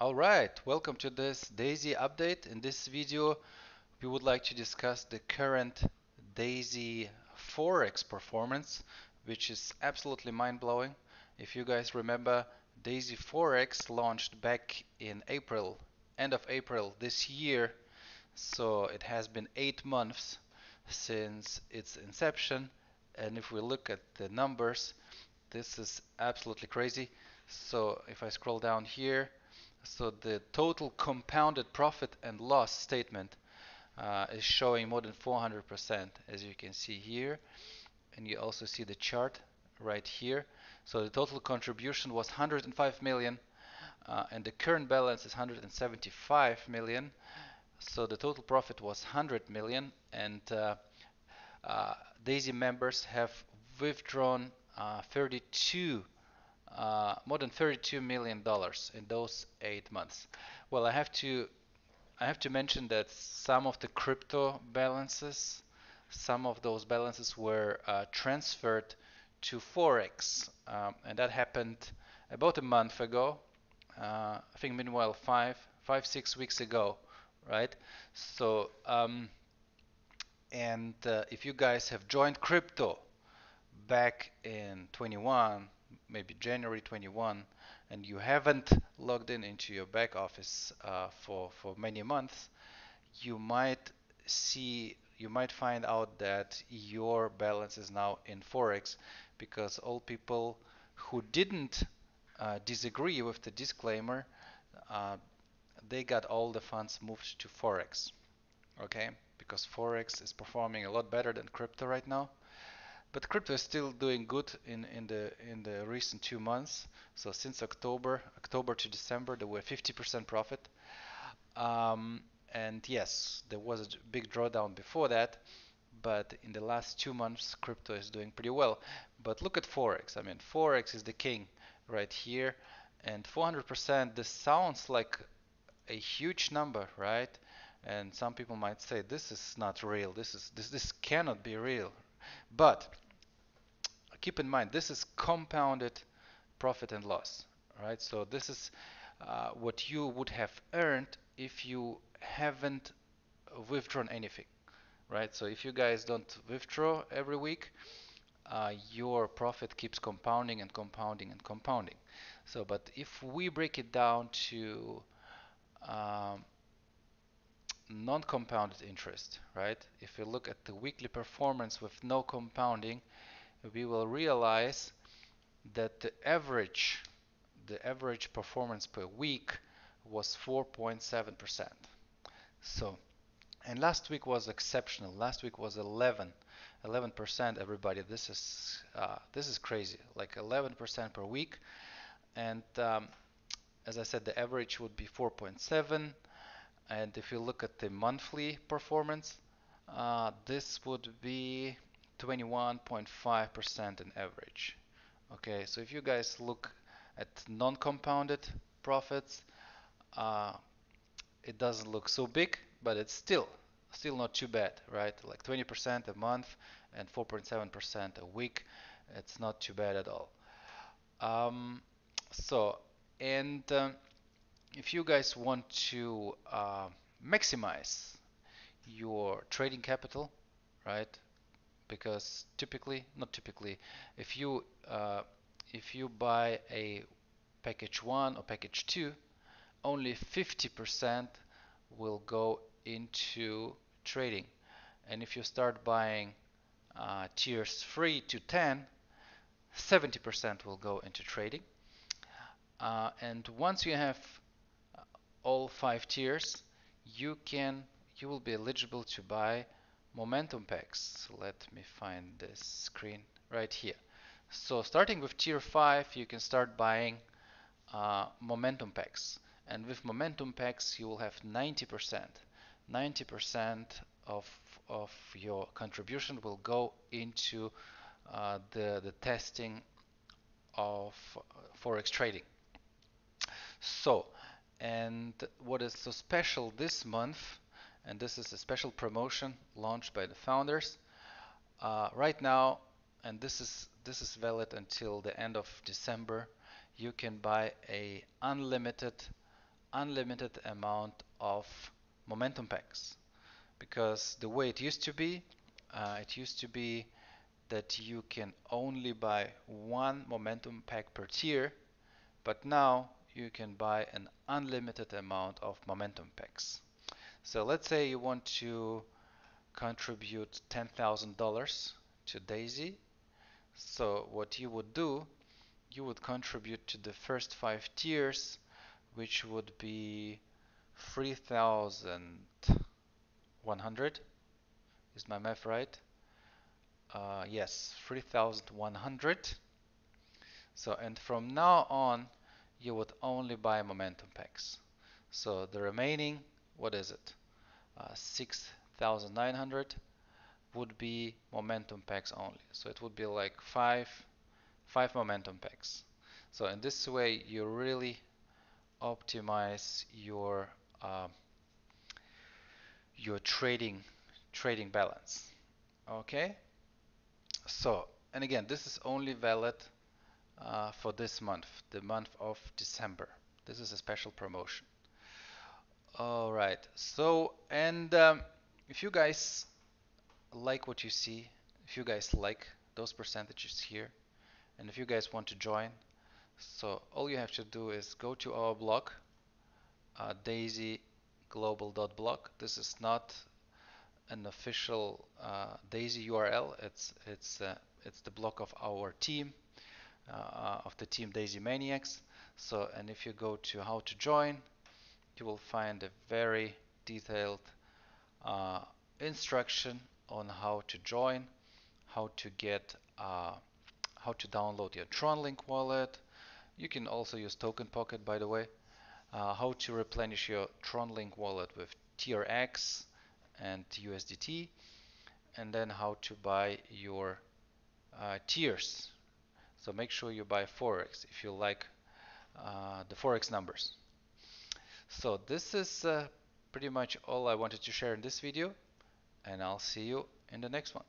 Alright, welcome to this DAISY update. In this video, we would like to discuss the current DAISY Forex performance, which is absolutely mind-blowing. If you guys remember, DAISY Forex launched back in April, end of April this year. So it has been eight months since its inception. And if we look at the numbers, this is absolutely crazy. So if I scroll down here, so the total compounded profit and loss statement uh, is showing more than 400% as you can see here. And you also see the chart right here. So the total contribution was 105 million uh, and the current balance is 175 million. So the total profit was 100 million and uh, uh DAISY members have withdrawn uh, 32 uh, more than 32 million dollars in those eight months. Well, I have to I have to mention that some of the crypto balances, some of those balances were uh, transferred to Forex, um, and that happened about a month ago. Uh, I think meanwhile five five six weeks ago, right? So um, and uh, if you guys have joined crypto back in 21 maybe January 21 and you haven't logged in into your back office uh, for for many months, you might see you might find out that your balance is now in forex because all people who didn't uh, disagree with the disclaimer uh, they got all the funds moved to forex okay? Because forex is performing a lot better than crypto right now but crypto is still doing good in, in the in the recent two months. So since October, October to December, there were 50% profit. Um, and yes, there was a big drawdown before that, but in the last two months, crypto is doing pretty well. But look at forex. I mean, forex is the king right here, and 400%. This sounds like a huge number, right? And some people might say this is not real. This is this this cannot be real, but keep in mind this is compounded profit and loss, right? So this is uh, what you would have earned if you haven't withdrawn anything, right? So if you guys don't withdraw every week, uh, your profit keeps compounding and compounding and compounding. So, but if we break it down to non-compounded interest, right? If you look at the weekly performance with no compounding, we will realize that the average the average performance per week was 4.7%. So, and last week was exceptional. Last week was 11, 11%. Everybody, this is uh, this is crazy. Like 11% per week, and um, as I said, the average would be 4.7 and if you look at the monthly performance uh, this would be 21.5% in average. Okay so if you guys look at non-compounded profits uh, it doesn't look so big but it's still still not too bad right? Like 20% a month and 4.7% a week it's not too bad at all. Um, so and um, if you guys want to uh, maximize your trading capital, right? Because typically, not typically, if you uh, if you buy a package one or package two, only 50% will go into trading, and if you start buying uh, tiers 3 to 10, 70% will go into trading. Uh, and once you have all five tiers, you can you will be eligible to buy momentum packs. Let me find this screen right here. So starting with tier 5, you can start buying uh, momentum packs. And with momentum packs, you will have 90%. 90% of, of your contribution will go into uh, the, the testing of Forex trading. So and what is so special this month, and this is a special promotion launched by the founders, uh, right now, and this is this is valid until the end of December, you can buy a unlimited unlimited amount of momentum packs. Because the way it used to be uh, it used to be that you can only buy one momentum pack per tier but now you can buy an unlimited amount of momentum packs. So let's say you want to contribute $10,000 to Daisy. So what you would do you would contribute to the first five tiers which would be 3,100 is my math right? Uh, yes 3,100 so and from now on you would only buy momentum packs. So the remaining what is it? Uh, 6,900 would be momentum packs only. So it would be like five five momentum packs. So in this way you really optimize your uh, your trading trading balance. Okay? So and again this is only valid uh, for this month the month of December. This is a special promotion. All right so and um, if you guys like what you see if you guys like those percentages here and if you guys want to join so all you have to do is go to our blog uh, daisyglobal.blog this is not an official uh, daisy URL it's it's uh, it's the blog of our team uh, of the team daisy maniacs so and if you go to how to join you will find a very detailed uh, instruction on how to join how to get uh, how to download your TronLink wallet you can also use Token Pocket by the way. Uh, how to replenish your TronLink wallet with TRX and USDT and then how to buy your uh, tiers. So make sure you buy Forex if you like uh, the Forex numbers. So this is uh, pretty much all I wanted to share in this video and I'll see you in the next one.